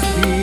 be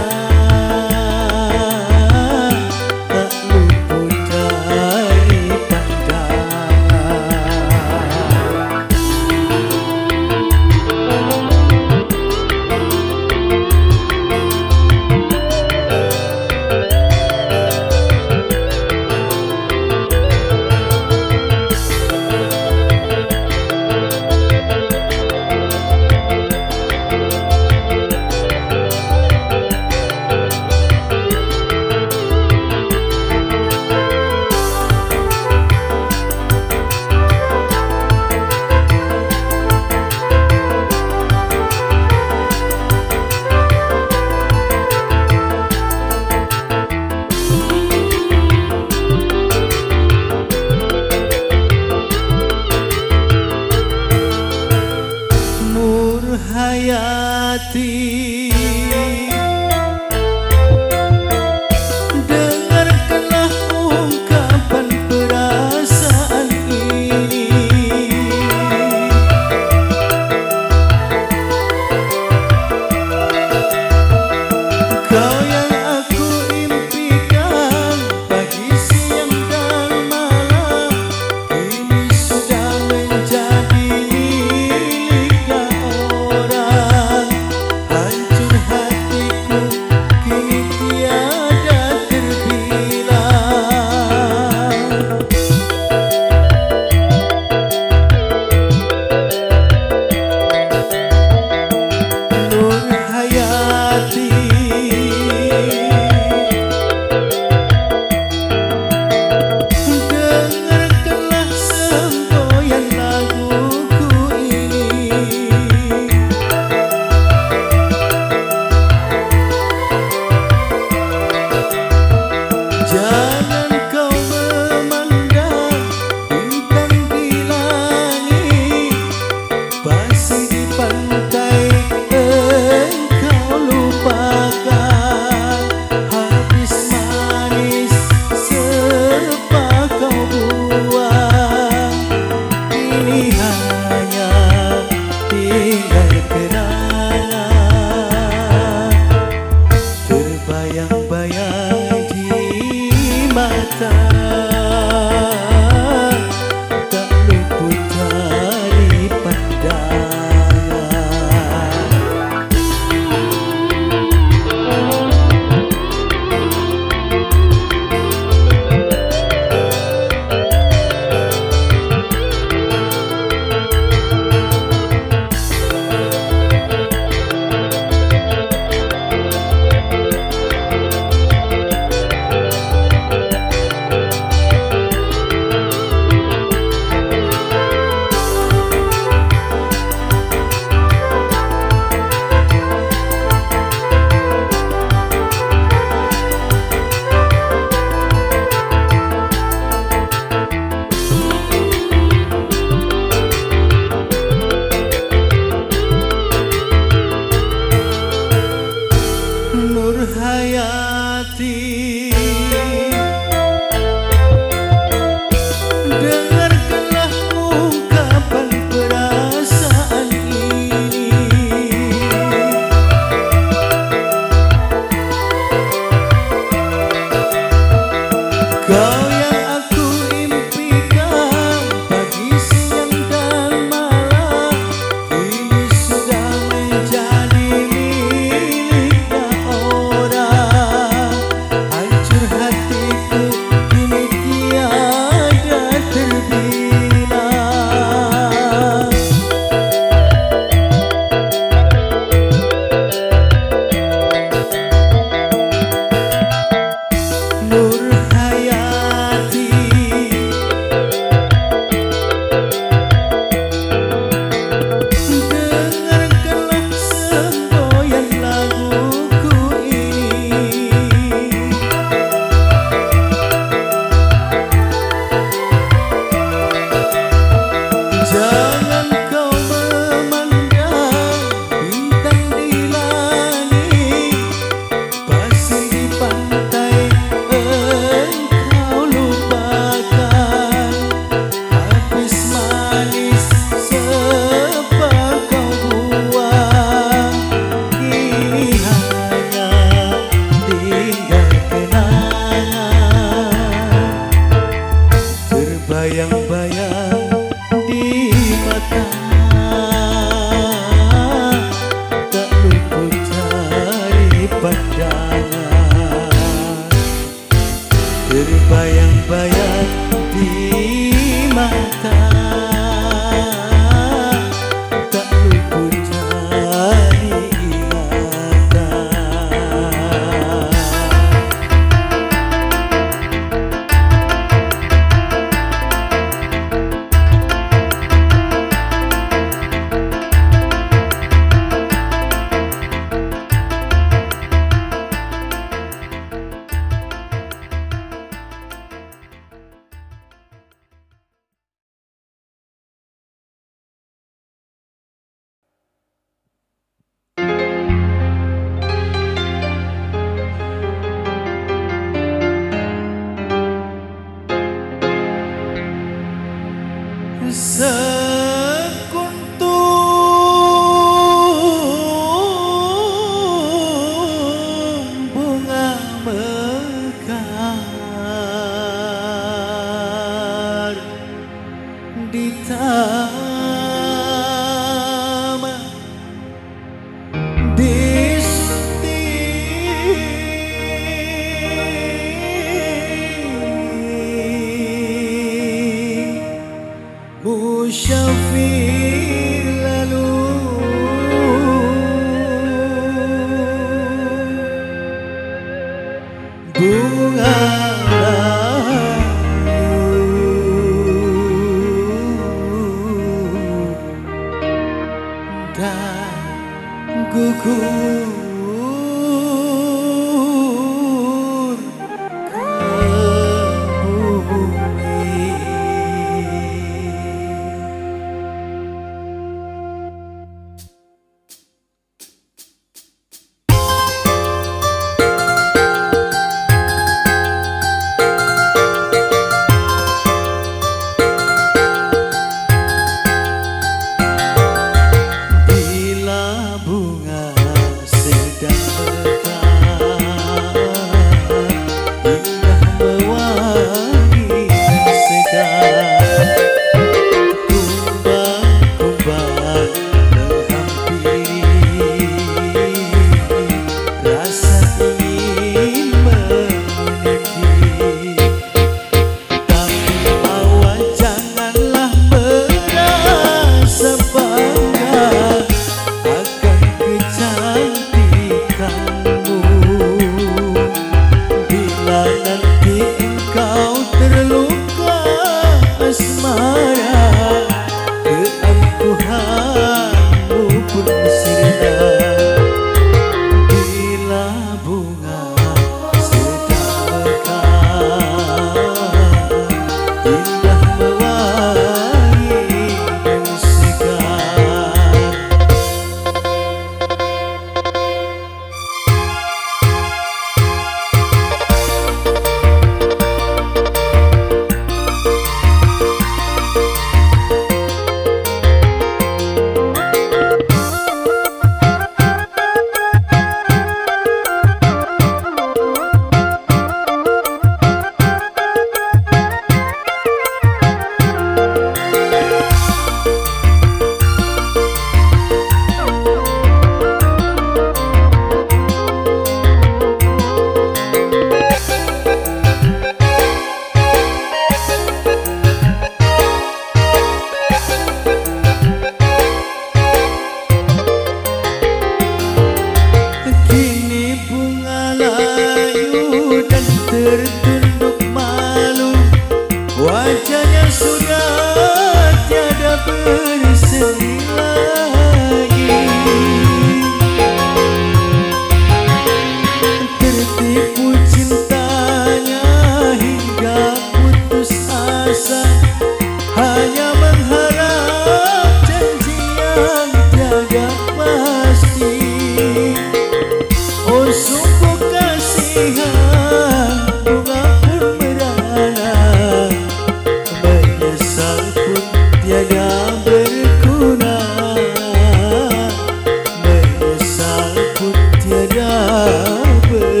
yape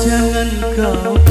jangan kau.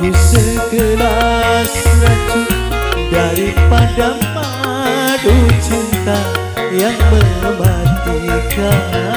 Aku segelas racun daripada madu cinta yang mematikan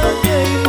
Yeah.